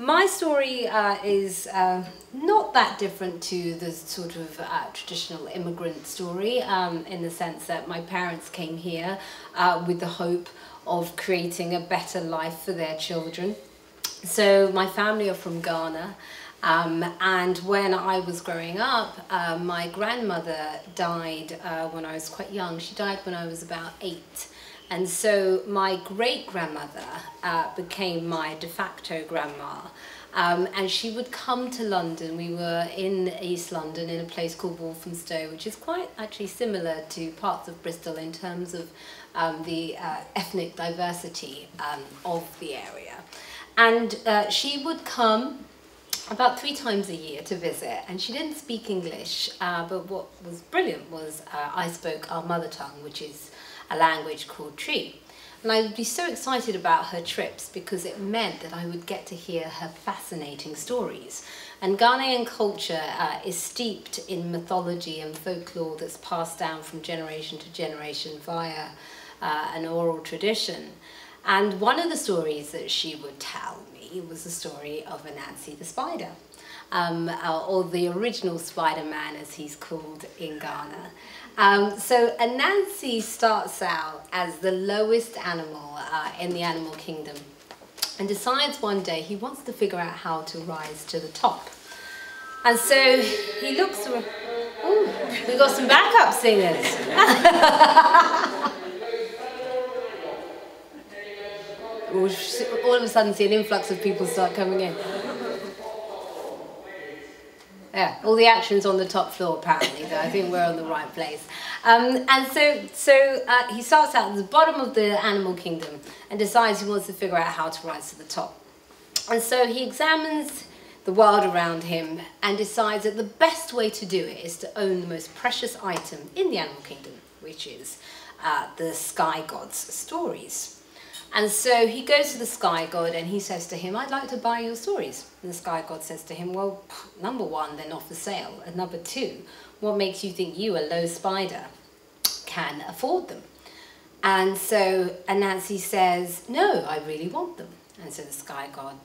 my story uh, is uh, not that different to the sort of uh, traditional immigrant story um, in the sense that my parents came here uh, with the hope of creating a better life for their children. So my family are from Ghana. Um, and when I was growing up, uh, my grandmother died uh, when I was quite young. She died when I was about eight. And so my great grandmother uh, became my de facto grandma. Um, and she would come to London. We were in East London in a place called Walthamstow, which is quite actually similar to parts of Bristol in terms of um, the uh, ethnic diversity um, of the area. And uh, she would come about three times a year to visit, and she didn't speak English, uh, but what was brilliant was uh, I spoke our mother tongue, which is a language called Twi. And I would be so excited about her trips because it meant that I would get to hear her fascinating stories. And Ghanaian culture uh, is steeped in mythology and folklore that's passed down from generation to generation via uh, an oral tradition. And one of the stories that she would tell me was the story of Anansi the spider, um, uh, or the original Spider-Man as he's called in Ghana. Um, so Anansi starts out as the lowest animal uh, in the animal kingdom and decides one day he wants to figure out how to rise to the top. And so he looks around. Oh, we've got some backup singers. all of a sudden see an influx of people start coming in. Yeah, all the action's on the top floor apparently, though I think we're on the right place. Um, and so, so uh, he starts out at the bottom of the animal kingdom and decides he wants to figure out how to rise to the top. And so he examines the world around him and decides that the best way to do it is to own the most precious item in the animal kingdom, which is uh, the sky god's stories. And so he goes to the sky god and he says to him, I'd like to buy your stories. And the sky god says to him, well, number one, they're not for sale. And number two, what makes you think you, a low spider, can afford them? And so Anansi says, no, I really want them. And so the sky god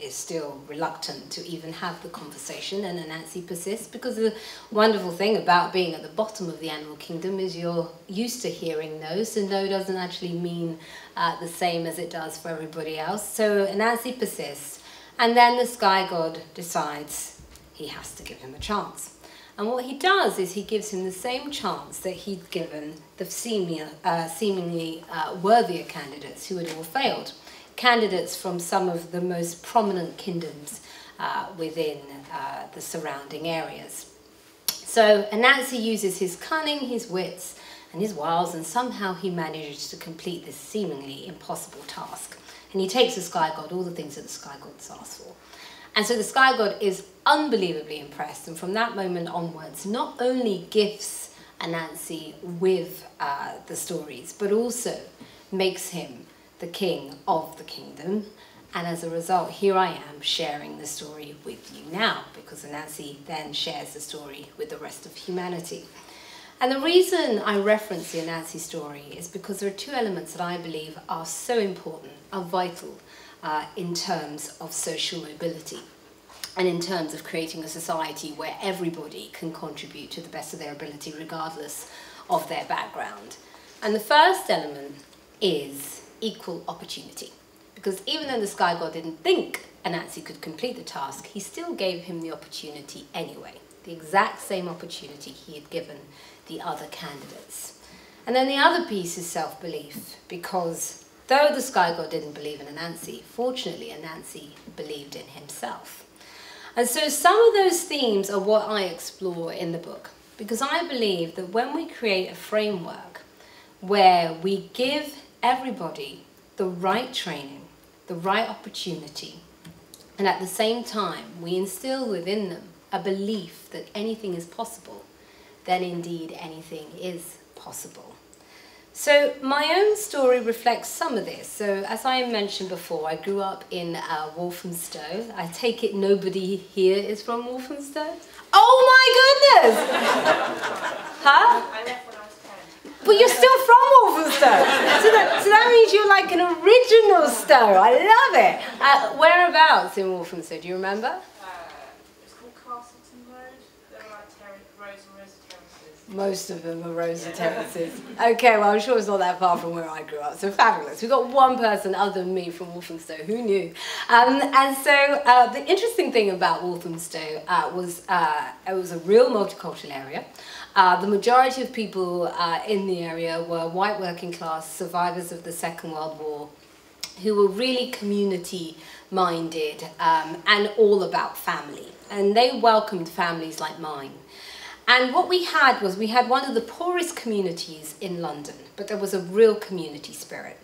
is still reluctant to even have the conversation and Anansi persists because the wonderful thing about being at the bottom of the animal kingdom is you're used to hearing no, so no doesn't actually mean uh, the same as it does for everybody else. So Anansi persists and then the sky god decides he has to give him a chance. And what he does is he gives him the same chance that he'd given the seemingly, uh, seemingly uh, worthier candidates who had all failed candidates from some of the most prominent kingdoms uh, within uh, the surrounding areas. So Anansi uses his cunning, his wits, and his wiles, and somehow he manages to complete this seemingly impossible task. And he takes the sky god all the things that the sky gods asked for. And so the sky god is unbelievably impressed, and from that moment onwards, not only gifts Anansi with uh, the stories, but also makes him the king of the kingdom. And as a result, here I am sharing the story with you now, because Anansi then shares the story with the rest of humanity. And the reason I reference the Anansi story is because there are two elements that I believe are so important, are vital uh, in terms of social mobility and in terms of creating a society where everybody can contribute to the best of their ability regardless of their background. And the first element is equal opportunity. Because even though the sky god didn't think Anansi could complete the task, he still gave him the opportunity anyway. The exact same opportunity he had given the other candidates. And then the other piece is self-belief, because though the sky god didn't believe in Anansi, fortunately Anansi believed in himself. And so some of those themes are what I explore in the book, because I believe that when we create a framework where we give everybody the right training, the right opportunity, and at the same time we instill within them a belief that anything is possible, then indeed anything is possible. So my own story reflects some of this. So as I mentioned before, I grew up in uh, Walthamstow. I take it nobody here is from Walthamstow? Oh my goodness! huh? I left when I was friends. But you're still from Walthamstow. so, that, so that means you're like an original Stowe. I love it. Uh, whereabouts in Walthamstow? Do you remember? Most of them are Rosa terraces. Okay, well, I'm sure it's not that far from where I grew up. So fabulous. We've got one person other than me from Walthamstow. Who knew? Um, and so uh, the interesting thing about Walthamstow uh, was uh, it was a real multicultural area. Uh, the majority of people uh, in the area were white working class survivors of the Second World War who were really community minded um, and all about family. And they welcomed families like mine. And what we had was we had one of the poorest communities in London, but there was a real community spirit.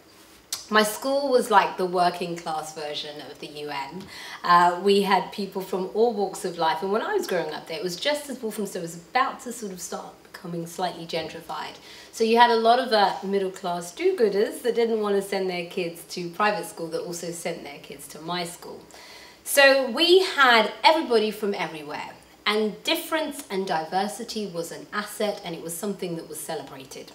My school was like the working class version of the UN. Uh, we had people from all walks of life, and when I was growing up there, it was just as Walthamstow was about to sort of start becoming slightly gentrified. So you had a lot of uh, middle class do gooders that didn't want to send their kids to private school that also sent their kids to my school. So we had everybody from everywhere. And difference and diversity was an asset and it was something that was celebrated.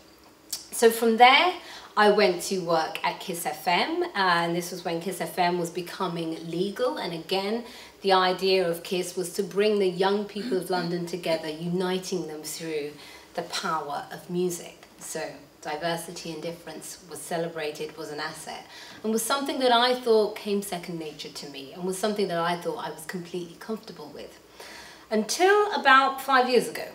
So from there, I went to work at Kiss FM, and this was when Kiss FM was becoming legal. And again, the idea of Kiss was to bring the young people of London together, uniting them through the power of music. So diversity and difference was celebrated, was an asset, and was something that I thought came second nature to me, and was something that I thought I was completely comfortable with until about five years ago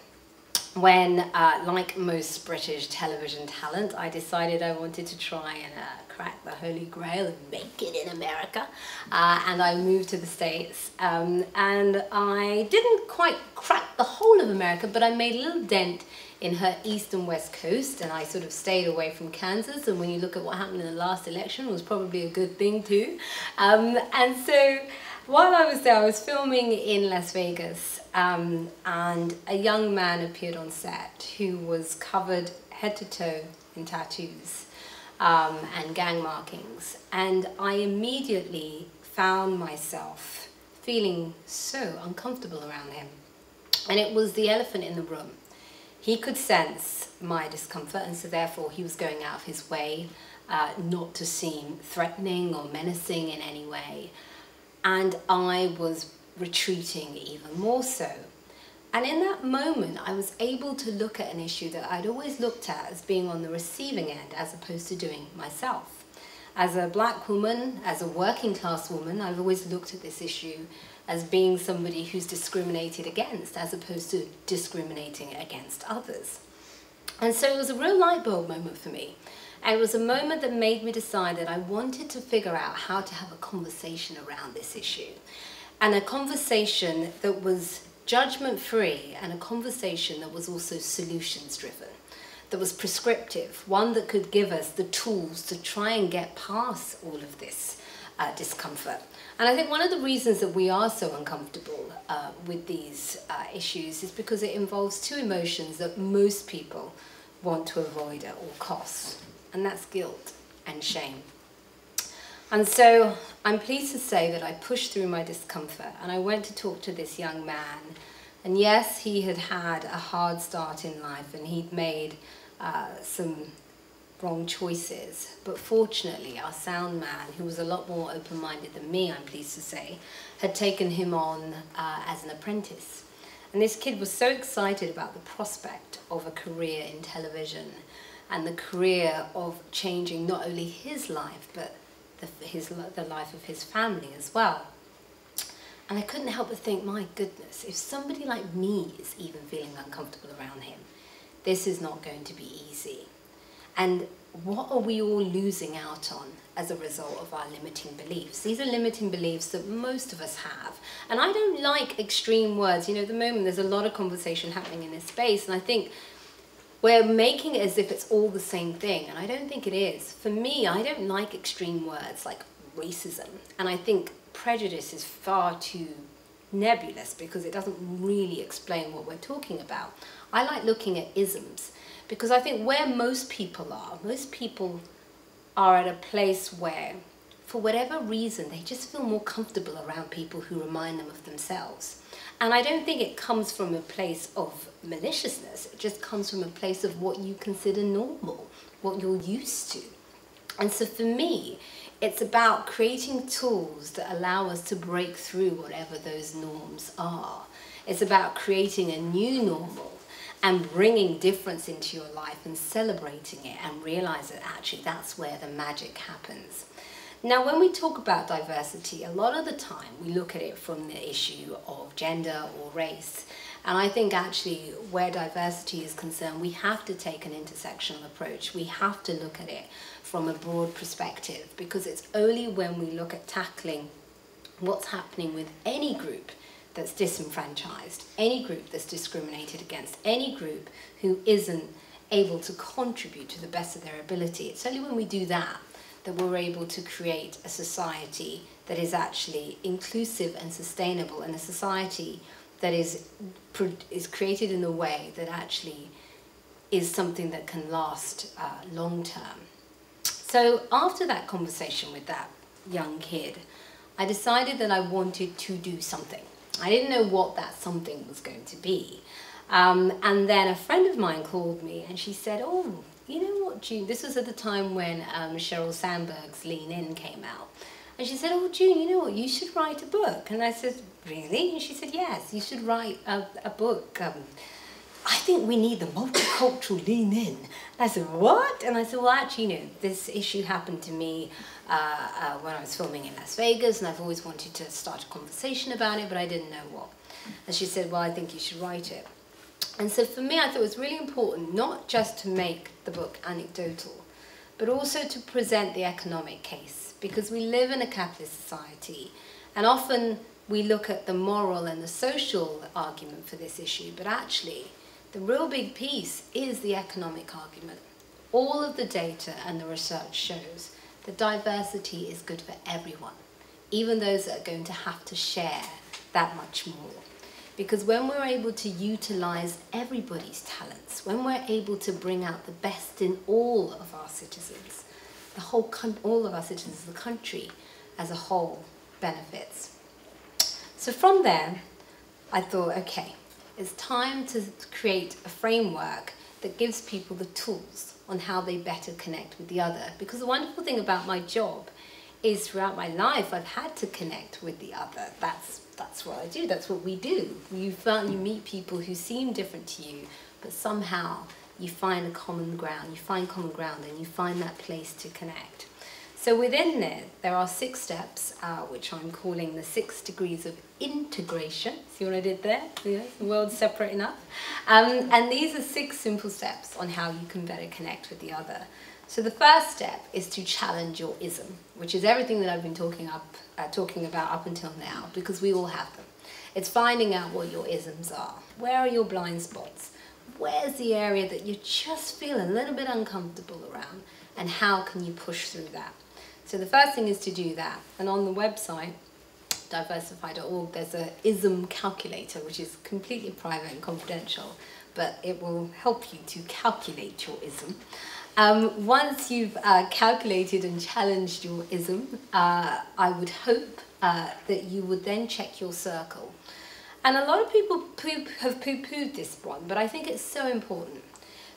when, uh, like most British television talent, I decided I wanted to try and uh, crack the holy grail and make it in America. Uh, and I moved to the States. Um, and I didn't quite crack the whole of America, but I made a little dent in her east and west coast. And I sort of stayed away from Kansas. And when you look at what happened in the last election, it was probably a good thing too. Um, and so while I was there, I was filming in Las Vegas, um, and a young man appeared on set who was covered head to toe in tattoos um, and gang markings. And I immediately found myself feeling so uncomfortable around him. And it was the elephant in the room. He could sense my discomfort, and so therefore he was going out of his way uh, not to seem threatening or menacing in any way and I was retreating even more so. And in that moment, I was able to look at an issue that I'd always looked at as being on the receiving end as opposed to doing myself. As a black woman, as a working class woman, I've always looked at this issue as being somebody who's discriminated against as opposed to discriminating against others. And so it was a real light bulb moment for me. And it was a moment that made me decide that I wanted to figure out how to have a conversation around this issue. And a conversation that was judgment free and a conversation that was also solutions driven, that was prescriptive, one that could give us the tools to try and get past all of this uh, discomfort. And I think one of the reasons that we are so uncomfortable uh, with these uh, issues is because it involves two emotions that most people want to avoid at all costs and that's guilt and shame. And so I'm pleased to say that I pushed through my discomfort and I went to talk to this young man. And yes, he had had a hard start in life and he'd made uh, some wrong choices. But fortunately, our sound man, who was a lot more open minded than me, I'm pleased to say, had taken him on uh, as an apprentice. And this kid was so excited about the prospect of a career in television and the career of changing not only his life, but the, his, the life of his family as well. And I couldn't help but think, my goodness, if somebody like me is even feeling uncomfortable around him, this is not going to be easy. And what are we all losing out on as a result of our limiting beliefs? These are limiting beliefs that most of us have. And I don't like extreme words. You know, at the moment there's a lot of conversation happening in this space, and I think we're making it as if it's all the same thing, and I don't think it is. For me, I don't like extreme words like racism, and I think prejudice is far too nebulous because it doesn't really explain what we're talking about. I like looking at isms because I think where most people are, most people are at a place where for whatever reason, they just feel more comfortable around people who remind them of themselves. And I don't think it comes from a place of maliciousness, it just comes from a place of what you consider normal, what you're used to. And so for me, it's about creating tools that allow us to break through whatever those norms are. It's about creating a new normal and bringing difference into your life and celebrating it and realize that actually that's where the magic happens. Now, when we talk about diversity, a lot of the time we look at it from the issue of gender or race. And I think actually where diversity is concerned, we have to take an intersectional approach. We have to look at it from a broad perspective because it's only when we look at tackling what's happening with any group that's disenfranchised, any group that's discriminated against, any group who isn't able to contribute to the best of their ability. It's only when we do that that we're able to create a society that is actually inclusive and sustainable and a society that is, is created in a way that actually is something that can last uh, long term. So after that conversation with that young kid, I decided that I wanted to do something. I didn't know what that something was going to be. Um, and then a friend of mine called me and she said, oh, you know what, June, this was at the time when um, Sheryl Sandberg's Lean In came out. And she said, oh, June, you know what, you should write a book. And I said, really? And she said, yes, you should write a, a book. Um, I think we need the multicultural lean in. And I said, what? And I said, well, actually, you know, this issue happened to me uh, uh, when I was filming in Las Vegas, and I've always wanted to start a conversation about it, but I didn't know what. And she said, well, I think you should write it. And so for me, I thought it was really important not just to make the book anecdotal, but also to present the economic case, because we live in a capitalist society, and often we look at the moral and the social argument for this issue, but actually, the real big piece is the economic argument. All of the data and the research shows that diversity is good for everyone, even those that are going to have to share that much more. Because when we're able to utilize everybody's talents, when we're able to bring out the best in all of our citizens, the whole all of our citizens, the country as a whole benefits. So from there, I thought, okay, it's time to create a framework that gives people the tools on how they better connect with the other. Because the wonderful thing about my job is throughout my life, I've had to connect with the other. That's that's what I do. That's what we do. You find you meet people who seem different to you, but somehow you find a common ground. You find common ground, and you find that place to connect. So within there, there are six steps, uh, which I'm calling the six degrees of integration. See what I did there? Yeah, the world's separate enough. Um, and these are six simple steps on how you can better connect with the other. So the first step is to challenge your ism, which is everything that I've been talking up, uh, talking about up until now, because we all have them. It's finding out what your isms are. Where are your blind spots? Where's the area that you just feel a little bit uncomfortable around? And how can you push through that? So the first thing is to do that. And on the website, diversify.org, there's a ism calculator, which is completely private and confidential, but it will help you to calculate your ism. Um, once you've uh, calculated and challenged your ism, uh, I would hope uh, that you would then check your circle. And a lot of people poo have poo-pooed this one, but I think it's so important.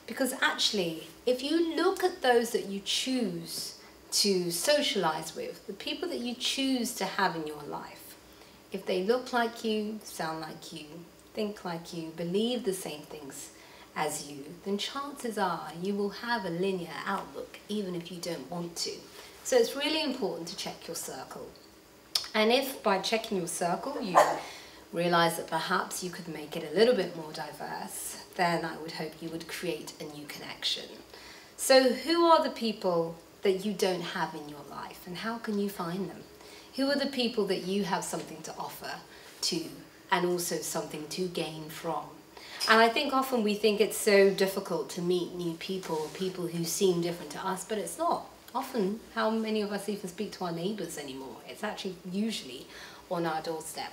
Because actually, if you look at those that you choose to socialize with, the people that you choose to have in your life, if they look like you, sound like you, think like you, believe the same things, as you, then chances are you will have a linear outlook even if you don't want to. So it's really important to check your circle. And if by checking your circle you realize that perhaps you could make it a little bit more diverse, then I would hope you would create a new connection. So who are the people that you don't have in your life and how can you find them? Who are the people that you have something to offer to and also something to gain from? And I think often we think it's so difficult to meet new people, people who seem different to us, but it's not. Often, how many of us even speak to our neighbours anymore? It's actually usually on our doorstep.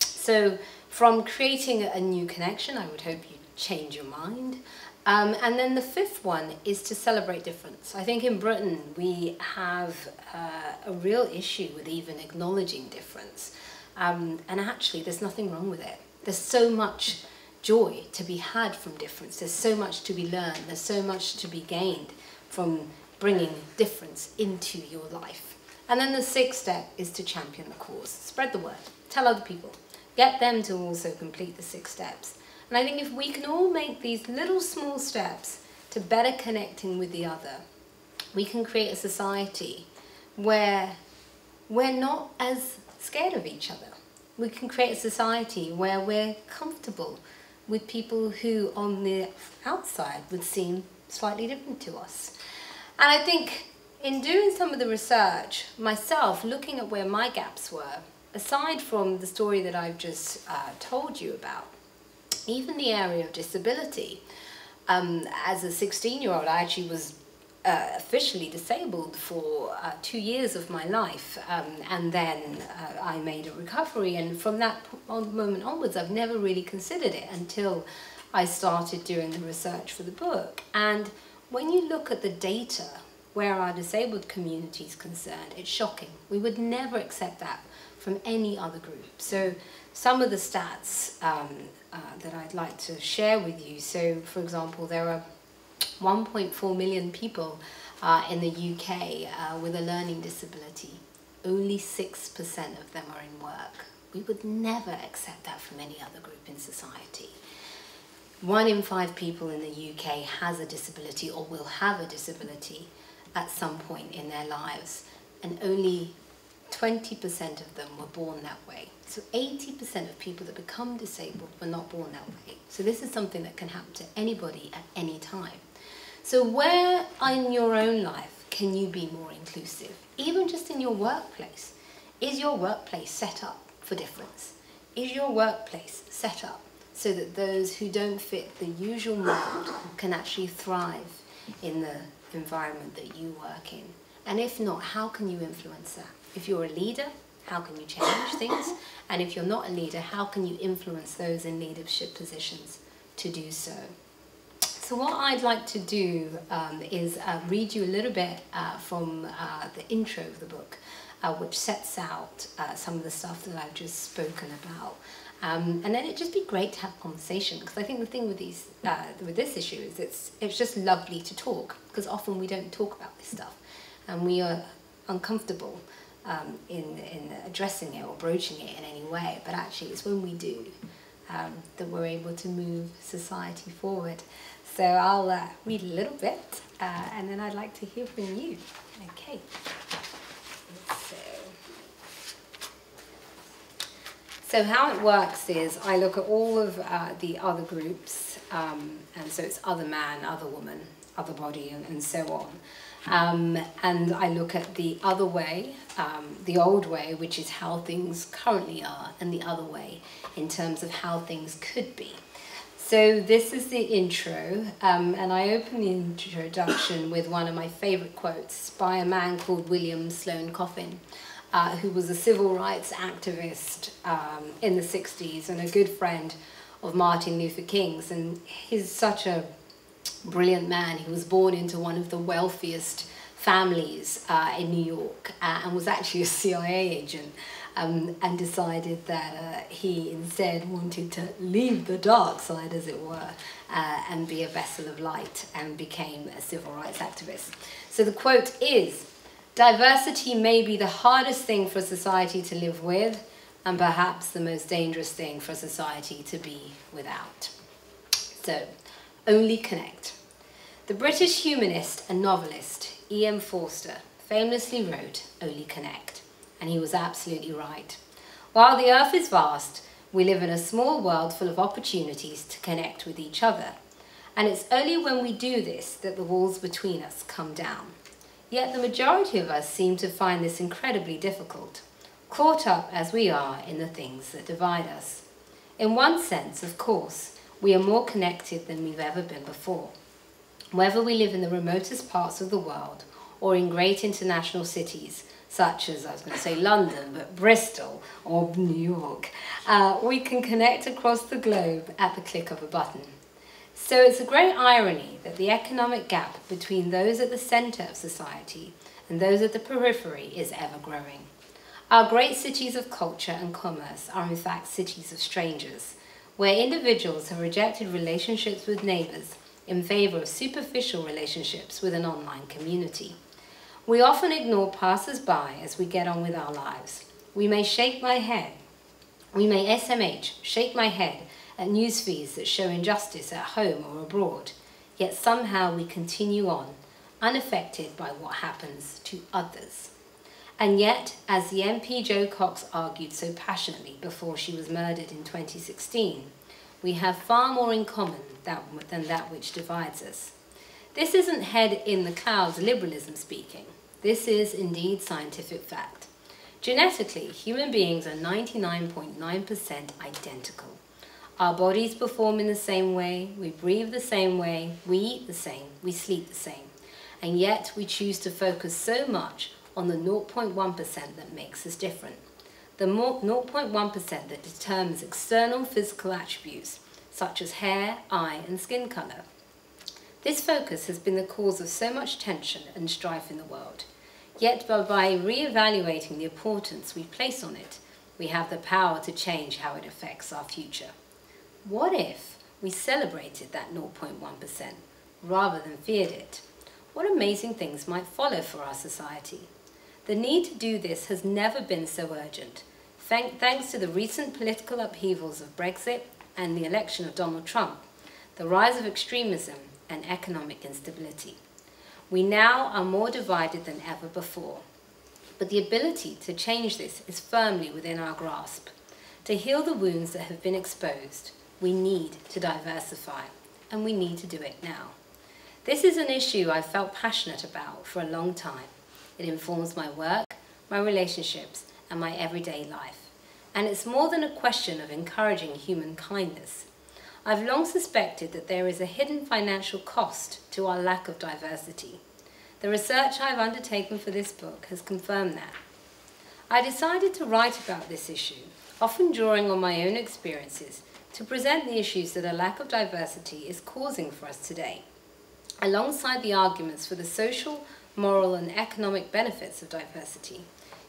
So from creating a new connection, I would hope you change your mind Um, and then the fifth one is to celebrate difference. I think in Britain we have uh, a real issue with even acknowledging difference. Um, and actually, there's nothing wrong with it. There's so much joy to be had from difference. There's so much to be learned. There's so much to be gained from bringing difference into your life. And then the sixth step is to champion the cause. Spread the word. Tell other people. Get them to also complete the six steps. And I think if we can all make these little small steps to better connecting with the other, we can create a society where we're not as scared of each other. We can create a society where we're comfortable with people who on the outside would seem slightly different to us. And I think in doing some of the research myself, looking at where my gaps were, aside from the story that I've just uh, told you about, even the area of disability, um, as a 16 year old, I actually was uh, officially disabled for uh, two years of my life, um, and then uh, I made a recovery. And from that moment onwards, I've never really considered it until I started doing the research for the book. And when you look at the data where our disabled community is concerned, it's shocking. We would never accept that from any other group. So some of the stats um, uh, that I'd like to share with you. So for example, there are 1.4 million people uh, in the UK uh, with a learning disability. Only 6% of them are in work. We would never accept that from any other group in society. One in five people in the UK has a disability or will have a disability at some point in their lives, and only 20% of them were born that way. So 80% of people that become disabled were not born that way. So this is something that can happen to anybody at any time. So where in your own life can you be more inclusive? Even just in your workplace. Is your workplace set up for difference? Is your workplace set up so that those who don't fit the usual mold can actually thrive in the environment that you work in? And if not, how can you influence that? If you're a leader, how can you change things? And if you're not a leader, how can you influence those in leadership positions to do so? So what I'd like to do um, is uh, read you a little bit uh, from uh, the intro of the book, uh, which sets out uh, some of the stuff that I've just spoken about. Um, and then it'd just be great to have a conversation because I think the thing with these uh, with this issue is it's it's just lovely to talk because often we don't talk about this stuff and we are uncomfortable um, in in addressing it or broaching it in any way. But actually, it's when we do um, that we're able to move society forward. So I'll uh, read a little bit uh, and then I'd like to hear from you. Okay. So, so how it works is I look at all of uh, the other groups, um, and so it's other man, other woman, other body, and, and so on. Um, and I look at the other way, um, the old way, which is how things currently are, and the other way in terms of how things could be. So this is the intro, um, and I open the introduction with one of my favourite quotes by a man called William Sloane Coffin, uh, who was a civil rights activist um, in the 60s and a good friend of Martin Luther King's. And he's such a brilliant man. He was born into one of the wealthiest families uh, in New York uh, and was actually a CIA agent um, and decided that uh, he instead wanted to leave the dark side, as it were, uh, and be a vessel of light and became a civil rights activist. So the quote is Diversity may be the hardest thing for society to live with, and perhaps the most dangerous thing for society to be without. So, only connect. The British humanist and novelist E.M. Forster famously wrote Only Connect and he was absolutely right. While the earth is vast, we live in a small world full of opportunities to connect with each other. And it's only when we do this that the walls between us come down. Yet the majority of us seem to find this incredibly difficult, caught up as we are in the things that divide us. In one sense, of course, we are more connected than we've ever been before. Whether we live in the remotest parts of the world or in great international cities, such as, I was going to say London, but Bristol or New York, uh, we can connect across the globe at the click of a button. So it's a great irony that the economic gap between those at the centre of society and those at the periphery is ever growing. Our great cities of culture and commerce are in fact cities of strangers, where individuals have rejected relationships with neighbours in favour of superficial relationships with an online community. We often ignore passers-by as we get on with our lives. We may shake my head. We may SMH, shake my head, at news feeds that show injustice at home or abroad, yet somehow we continue on, unaffected by what happens to others. And yet, as the MP Jo Cox argued so passionately before she was murdered in 2016, we have far more in common than that which divides us. This isn't head in the clouds liberalism speaking. This is indeed scientific fact. Genetically, human beings are 99.9% .9 identical. Our bodies perform in the same way, we breathe the same way, we eat the same, we sleep the same. And yet we choose to focus so much on the 0.1% that makes us different. The 0.1% that determines external physical attributes such as hair, eye and skin colour. This focus has been the cause of so much tension and strife in the world. Yet by re-evaluating the importance we place on it, we have the power to change how it affects our future. What if we celebrated that 0.1% rather than feared it? What amazing things might follow for our society? The need to do this has never been so urgent, thanks to the recent political upheavals of Brexit and the election of Donald Trump, the rise of extremism and economic instability. We now are more divided than ever before, but the ability to change this is firmly within our grasp. To heal the wounds that have been exposed, we need to diversify, and we need to do it now. This is an issue I've felt passionate about for a long time. It informs my work, my relationships, and my everyday life. And it's more than a question of encouraging human kindness. I've long suspected that there is a hidden financial cost to our lack of diversity. The research I've undertaken for this book has confirmed that. I decided to write about this issue, often drawing on my own experiences to present the issues that a lack of diversity is causing for us today, alongside the arguments for the social, moral and economic benefits of diversity.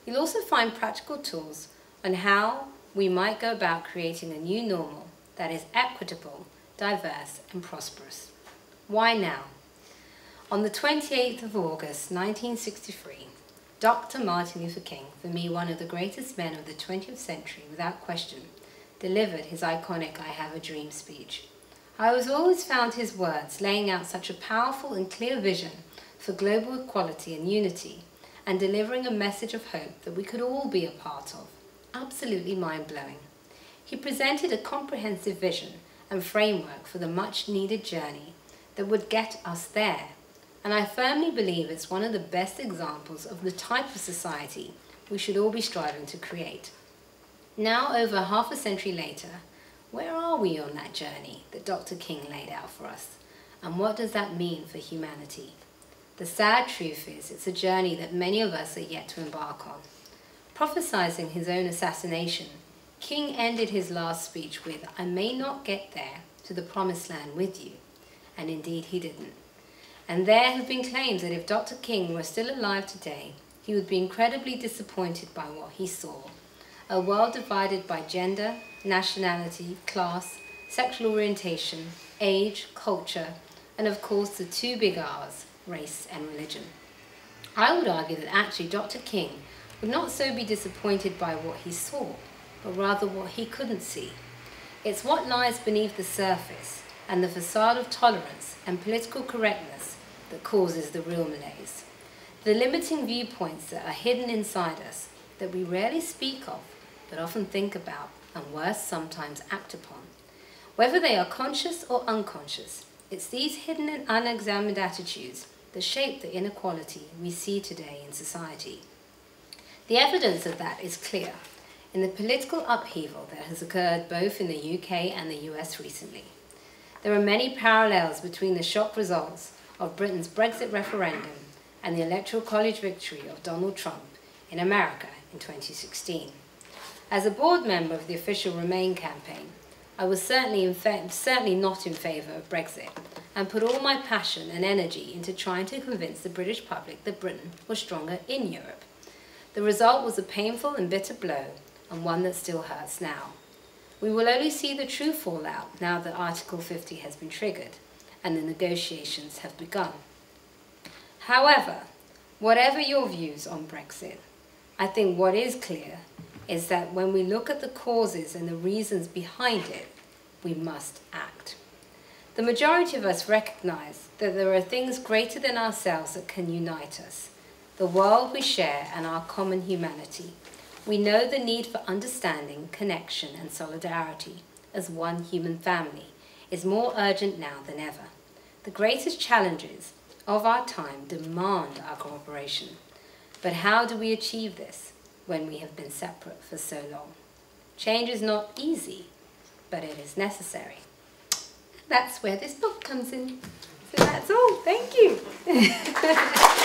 You'll also find practical tools on how we might go about creating a new normal that is equitable, diverse and prosperous. Why now? On the 28th of August 1963, Dr. Martin Luther King, for me one of the greatest men of the 20th century without question, delivered his iconic I Have a Dream speech. I was always found his words laying out such a powerful and clear vision for global equality and unity and delivering a message of hope that we could all be a part of. Absolutely mind-blowing. He presented a comprehensive vision and framework for the much needed journey that would get us there. And I firmly believe it's one of the best examples of the type of society we should all be striving to create. Now, over half a century later, where are we on that journey that Dr. King laid out for us? And what does that mean for humanity? The sad truth is, it's a journey that many of us are yet to embark on. Prophesizing his own assassination, King ended his last speech with, I may not get there to the promised land with you. And indeed he didn't. And there have been claims that if Dr. King were still alive today, he would be incredibly disappointed by what he saw a world divided by gender, nationality, class, sexual orientation, age, culture, and of course the two big R's, race and religion. I would argue that actually Dr. King would not so be disappointed by what he saw, but rather what he couldn't see. It's what lies beneath the surface and the facade of tolerance and political correctness that causes the real malaise. The limiting viewpoints that are hidden inside us that we rarely speak of but often think about and worse sometimes act upon. Whether they are conscious or unconscious, it's these hidden and unexamined attitudes that shape the inequality we see today in society. The evidence of that is clear in the political upheaval that has occurred both in the UK and the US recently. There are many parallels between the shock results of Britain's Brexit referendum and the Electoral College victory of Donald Trump in America in 2016. As a board member of the official Remain campaign, I was certainly, in certainly not in favour of Brexit and put all my passion and energy into trying to convince the British public that Britain was stronger in Europe. The result was a painful and bitter blow, and one that still hurts now. We will only see the true fallout now that Article 50 has been triggered and the negotiations have begun. However, whatever your views on Brexit, I think what is clear is that when we look at the causes and the reasons behind it, we must act. The majority of us recognize that there are things greater than ourselves that can unite us the world we share and our common humanity. We know the need for understanding, connection, and solidarity as one human family is more urgent now than ever. The greatest challenges of our time demand our cooperation. But how do we achieve this when we have been separate for so long? Change is not easy, but it is necessary. That's where this book comes in. So that's all. Thank you.